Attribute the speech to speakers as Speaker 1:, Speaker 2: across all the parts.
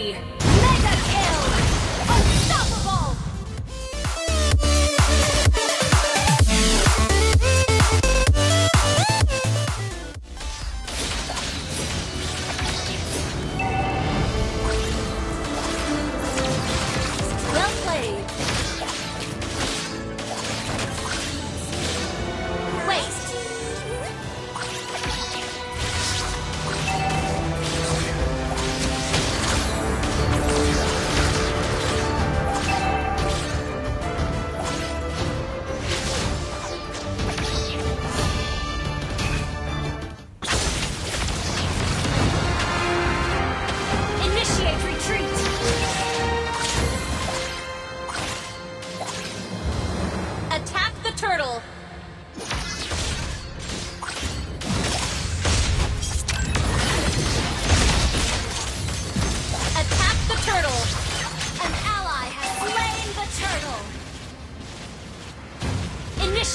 Speaker 1: spree!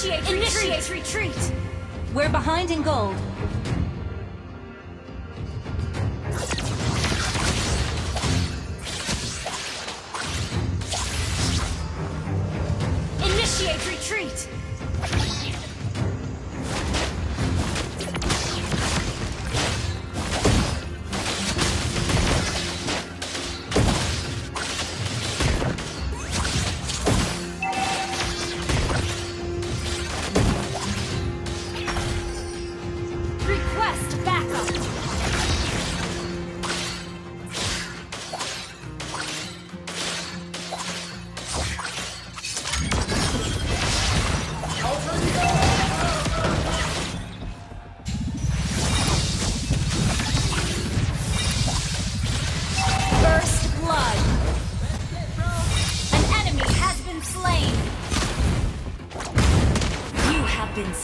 Speaker 1: Initiate, Initiate retreat!
Speaker 2: We're behind in gold.
Speaker 1: Initiate retreat!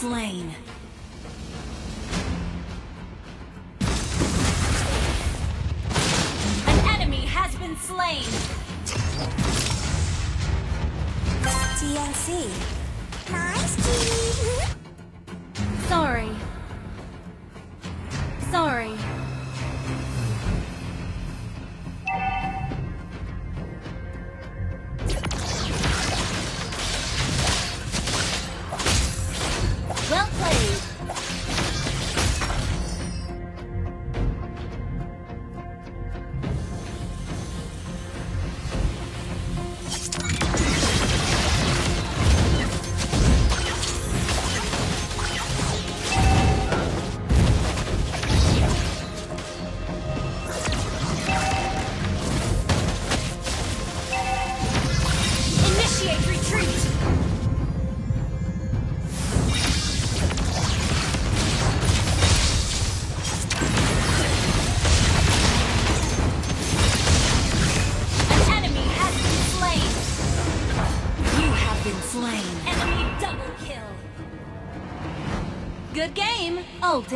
Speaker 1: Slain. An enemy has been slain!
Speaker 3: TNC.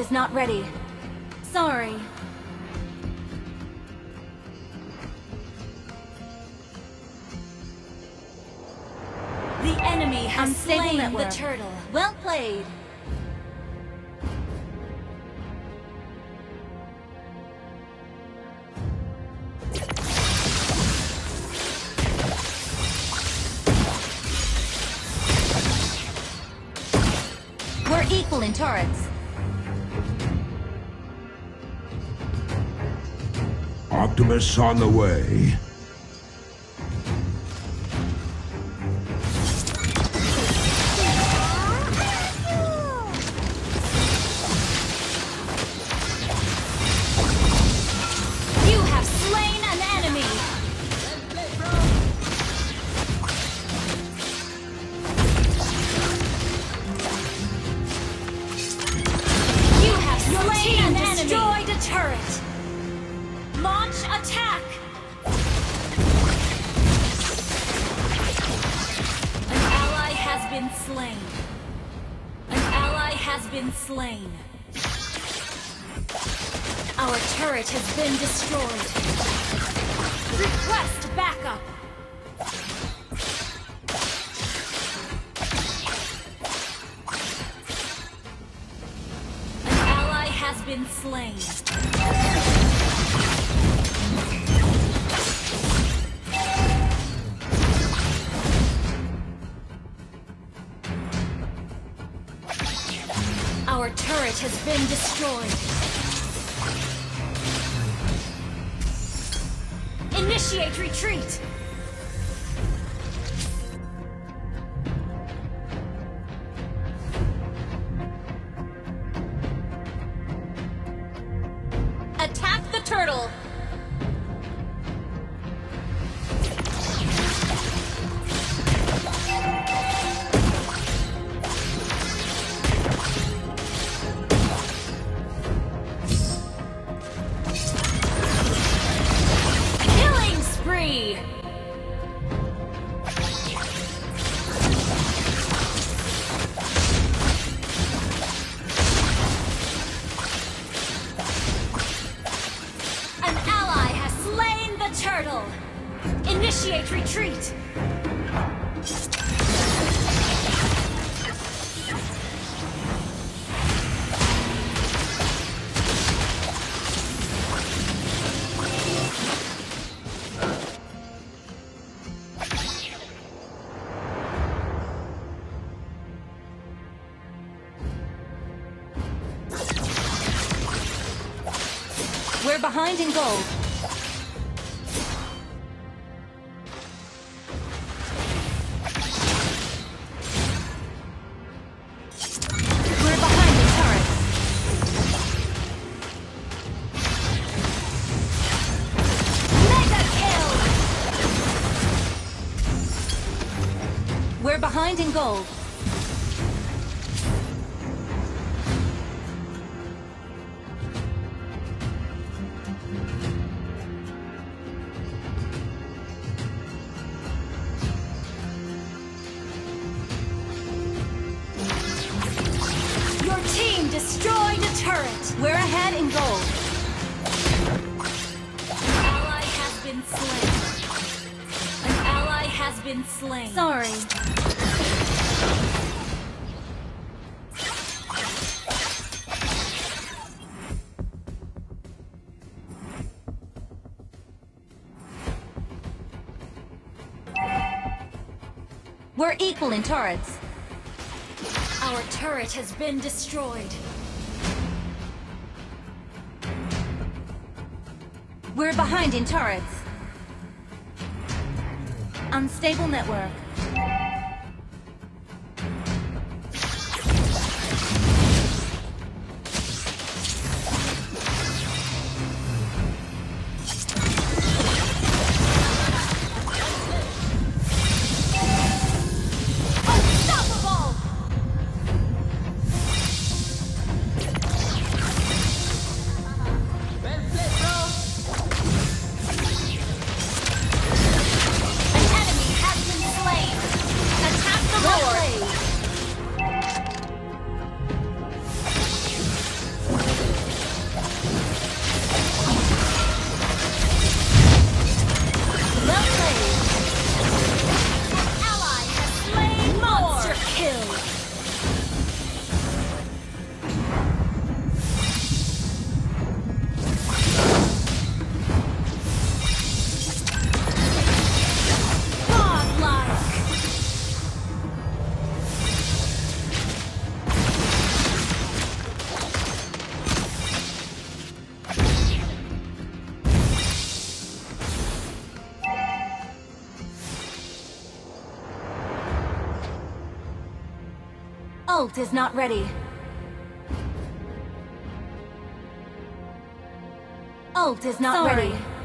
Speaker 1: Is not ready. Sorry. The enemy has slain the turtle. Well played.
Speaker 2: We're equal in turrets.
Speaker 4: Optimus on the way.
Speaker 1: Slain. An ally has been slain. Our turret has been destroyed. Request backup. An ally has been slain. Destroyed. Initiate retreat! Turtle! Initiate retreat!
Speaker 2: We're behind in gold. In gold.
Speaker 1: Your team destroyed a turret!
Speaker 2: We're ahead in gold.
Speaker 1: An ally has been slain. An ally has been slain.
Speaker 2: Sorry. We're equal in turrets.
Speaker 1: Our turret has been destroyed.
Speaker 2: We're behind in turrets. Unstable network. Ult is not ready. Ult is not
Speaker 1: Sorry.
Speaker 2: ready.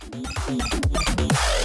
Speaker 1: はい!